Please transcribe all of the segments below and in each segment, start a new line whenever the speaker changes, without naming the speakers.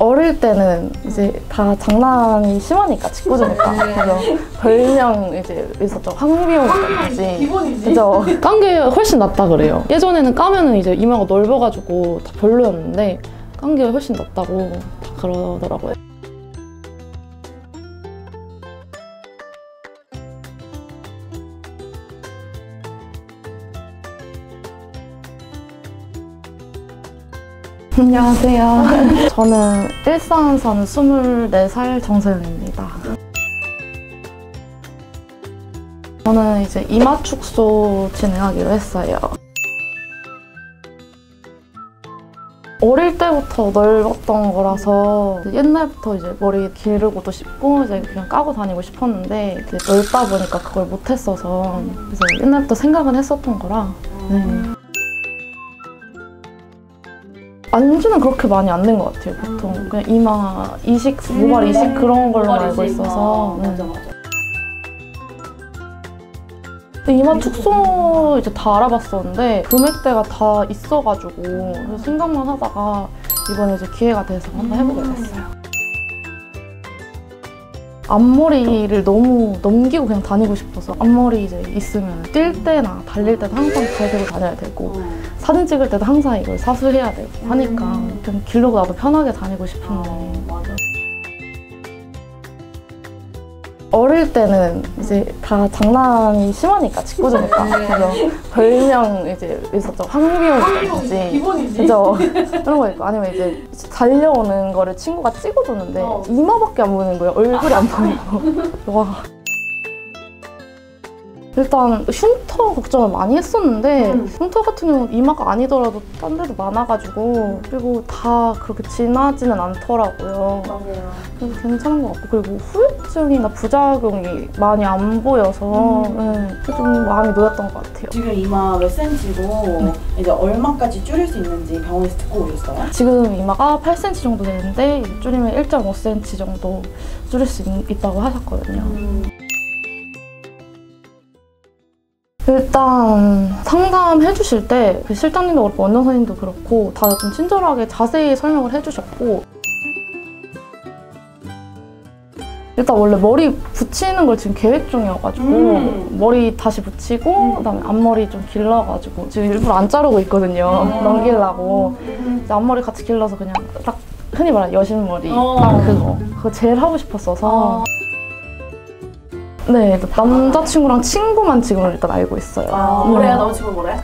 어릴 때는 이제 다 장난이 심하니까 짓궂으니까. 그래서 별명 이제 있었죠.
기본이지.
그죠? 깐 게 훨씬 낫다 그래요. 예전에는 까면은 이제 이마가 넓어가지고 다 별로였는데 깐 게 훨씬 낫다고 다 그러더라고요 안녕하세요. 저는 일산 사는 24살 정세윤입니다. 저는 이제 이마 축소 진행하기로 했어요. 어릴 때부터 넓었던 거라서 옛날부터 이제 머리 기르고도 싶고 이제 그냥 까고 다니고 싶었는데 넓다 보니까 그걸 못했어서 그래서 옛날부터 생각은 했었던 거라 네. 안주는 그렇게 많이 안된것 같아요 보통. 그냥 이마 이식, 모발 이식 그런 걸로 알고 있어서. 네.
맞아 맞아.
근데 이마 축소 이제 다 알아봤었는데 금액대가 다 있어가지고 그래서 생각만 하다가 이번에 이제 기회가 돼서 한번 해보게 됐어요. 앞머리를 너무 넘기고 그냥 다니고 싶어서 앞머리 이제 있으면 뛸 때나 달릴 때도 항상 잘 들고 다녀야 되고 사진 찍을 때도 항상 이걸 사수해야 되고 하니까 좀 기르고 나도 편하게 다니고 싶은데
맞
어릴 때는 이제 다 장난이 심하니까 짓궂으니까. 그래서 별명 이제 있었죠.
기본이지.
그죠? 그런 거 있고. 아니면 이제 달려오는 거를 친구가 찍어줬는데
어.
이마밖에 안 보이는 거예요. 얼굴이 안 보이고. 와 일단 흉터 걱정을 많이 했었는데
음.
흉터 같은 경우는 이마가 아니더라도 딴 데도 많아가지고 그리고 다 그렇게 진하지는 않더라고요
맞아요.
그래서 괜찮은 것 같고 그리고 후유증이나 부작용이 많이 안 보여서 네, 좀 마음이 놓였던 것 같아요.
지금 이마 몇 센치고 이제 얼마까지 줄일 수 있는지 병원에서 듣고 오셨어요?
지금 이마가 8cm 정도 되는데 줄이면 1.5cm 정도 줄일 수 있, 다고 하셨거든요. 일단 상담해 주실 때그 실장님도 그렇고 원장 선생님도 그렇고 다 좀 친절하게 자세히 설명을 해주셨고 일단 원래 머리 붙이는 걸 지금 계획 중이어가지고
음.
머리 다시 붙이고
음.
그다음에 앞머리 좀 길러가지고 지금 일부러 안 자르고 있거든요
음.
넘기려고 이제 앞머리 같이 길러서 그냥 딱 흔히 말하는 여신머리
어.
딱 그거 그거 제일 하고 싶었어서
어.
네 남자친구랑 친구만 지금 일단 알고 있어요
아,
음.
뭐래요? 남자친구 뭐래?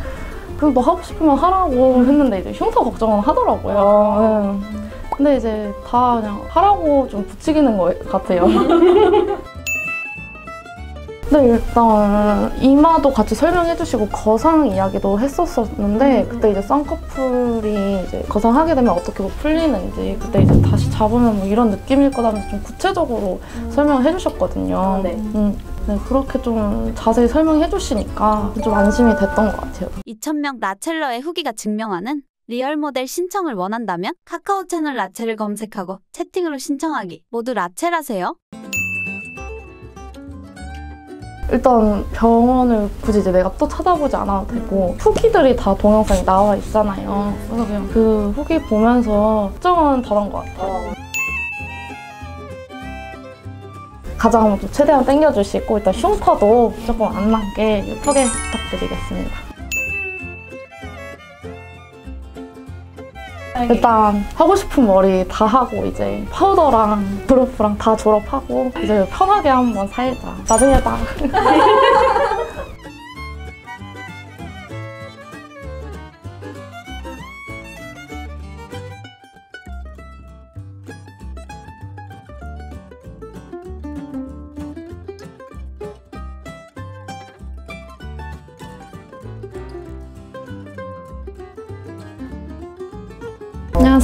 그럼 너 하고 싶으면 하라고 했는데 이제 흉터 걱정은 하더라고요. 네. 근데 이제 다 그냥 하라고 좀 부추기는 것 같아요. 근데 일단 이마도 같이 설명해 주시고 거상 이야기도 했었었는데 그때 이제 쌍꺼풀이 이제 거상하게 되면 어떻게 뭐 풀리는지 그때 이제 다시 잡으면 뭐 이런 느낌일 거라면서 좀 구체적으로 설명을 해 주셨거든요.
아, 네.
음, 네, 그렇게 좀 자세히 설명해 주시니까 좀 안심이 됐던 것 같아요.
2,000명 라첼러의 후기가 증명하는 리얼 모델 신청을 원한다면 카카오 채널 라첼을 검색하고 채팅으로 신청하기. 모두 라첼 하세요.
일단 병원을 굳이 이제 내가 또 찾아보지 않아도 되고 후기들이 다 동영상이 나와 있잖아요. 그래서 그냥 그 후기 보면서 걱정은 덜한 것 같아요.
어.
가장 좀 최대한 땡겨주시고 일단 흉터도 조금 안 나게 예쁘게 부탁드리겠습니다. 일단 하고 싶은 머리 다 하고 이제 파우더랑 브로프랑 다 졸업하고 이제 편하게 한번 살자. 나중에 봐.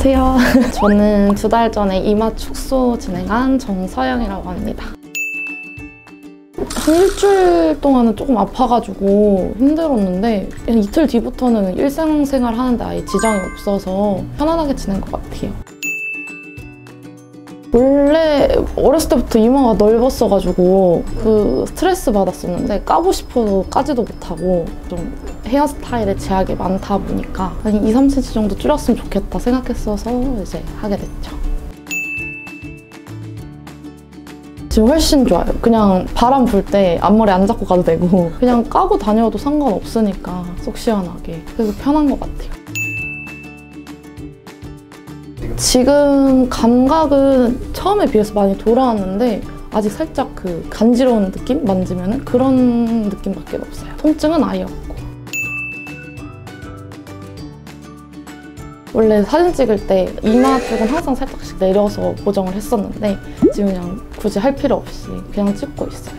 안녕하세요. 저는 두 달 전에 이마 축소 진행한 정서영이라고 합니다. 한 일주일 동안은 조금 아파가지고 힘들었는데 한 이틀 뒤부터는 일상생활 하는데 아예 지장이 없어서 편안하게 지낸 것 같아요. 원래 어렸을 때부터 이마가 넓었어가지고 그 스트레스 받았었는데 까고 싶어서 까지도 못하고 좀 헤어스타일에 제약이 많다 보니까 한 2, 3cm 정도 줄였으면 좋겠다 생각했어서 이제 하게 됐죠. 지금 훨씬 좋아요. 그냥 바람 불 때 앞머리 안 잡고 가도 되고 그냥 까고 다녀도 상관없으니까 속 시원하게 그래서 편한 것 같아요. 지금 감각은 처음에 비해서 많이 돌아왔는데 아직 살짝 그 간지러운 느낌 만지면은 그런 느낌밖에 없어요. 통증은 아예 없고. 원래 사진 찍을 때 이마 쪽은 항상 살짝씩 내려서 보정을 했었는데 지금 그냥 굳이 할 필요 없이 그냥 찍고 있어요.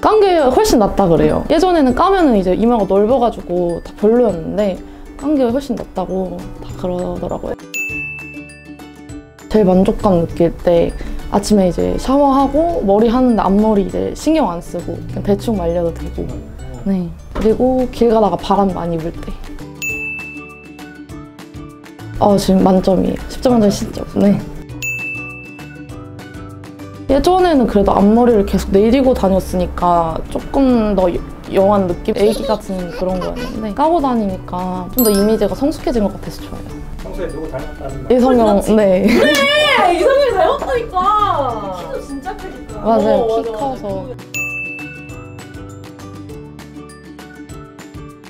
깐 게 훨씬 낫다 그래요. 예전에는 까면은 이제 이마가 넓어가지고 다 별로였는데 깐 게 훨씬 낫다고 다 그러더라고요. 제일 만족감 느낄 때 아침에 이제 샤워하고 머리 하는데 앞머리 이제 신경 안 쓰고 그냥 대충 말려도 되고 네 그리고 길 가다가 바람 많이 불 때. 어 지금 만점이에요. 10점 만점 10점. 네. 예전에는 그래도 앞머리를 계속 내리고 다녔으니까 조금 더 여- 영한 느낌? 애기 같은 그런 거였는데 까고 다니니까 좀 더 이미지가 성숙해진 것 같아서 좋아요.
평소에 누구 닮았다는 말
이성형, 네.
네, 이성형이 닮았다니까. 키도 진짜 크니까.
맞아요.
어,
키
맞아,
커서.
맞아.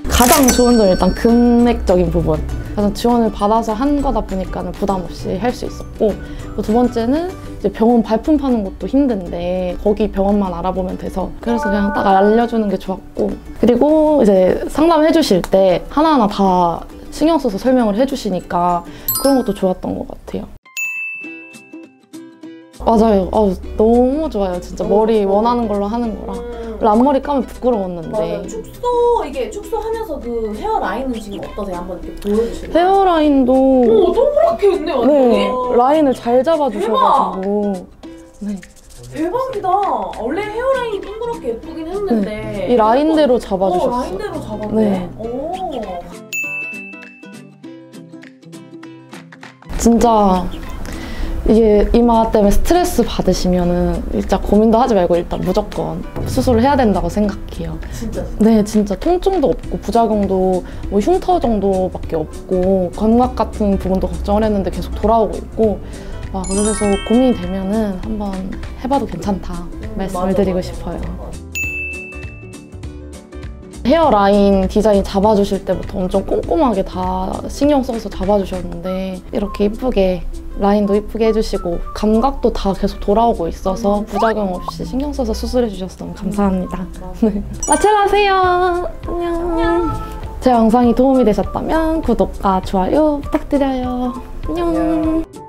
가장 좋은 점 일단 금액적인 부분. 가장 지원을 받아서 한 거다 보니까 부담 없이 할 수 있었고 그리고 두 번째는 이제 병원 발품 파는 것도 힘든데 거기 병원만 알아보면 돼서 그래서 그냥 딱 알려주는 게 좋았고 그리고 이제 상담해 주실 때 하나하나 다 신경 써서 설명을 해주시니까 그런 것도 좋았던 것 같아요. 맞아요. 아, 너무 좋아요. 진짜 머리 원하는 걸로 하는 거라. 원래 앞머리 까면 부끄러웠는데
맞아요. 축소 이게 축소하면서 그 헤어 라인은 지금 어떠세요? 한번 이렇게 보여주실래요?
헤어라인도
오, 동그랗게 있네 완전히.
네, 라인을 잘 잡아주셔가지고 네.
대박이다. 원래 헤어 라인이 동그랗게 예쁘긴 했는데
이 라인대로
어,
잡아주셨어요.
라인대로 잡았네.
네.
오.
진짜 이게 이마 때문에 스트레스 받으시면은 진짜 고민도 하지 말고 일단 무조건 수술을 해야 된다고 생각해요.
진짜.
네, 진짜 통증도 없고 부작용도 뭐 흉터 정도밖에 없고 감각 같은 부분도 걱정을 했는데 계속 돌아오고 있고 와 그래서 고민이 되면은 한번 해봐도 괜찮다 말씀을
맞아,
드리고
맞아.
싶어요. 헤어라인 디자인 잡아주실 때부터 엄청 꼼꼼하게 다 신경 써서 잡아주셨는데 이렇게 이쁘게 라인도 이쁘게 해주시고 감각도 다 계속 돌아오고 있어서 부작용 없이 신경 써서 수술해 주셔서 너무 감사합니다. 네. 마찰하세요. 안녕. 제 영상이 도움이 되셨다면 구독과 좋아요 부탁드려요. 안녕.